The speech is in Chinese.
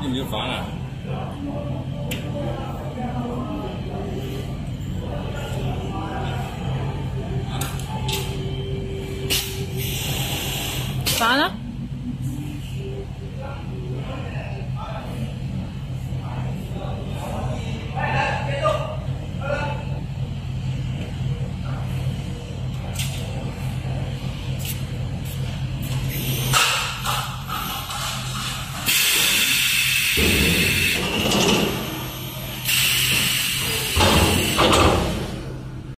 你没有发了，发了。Yeah.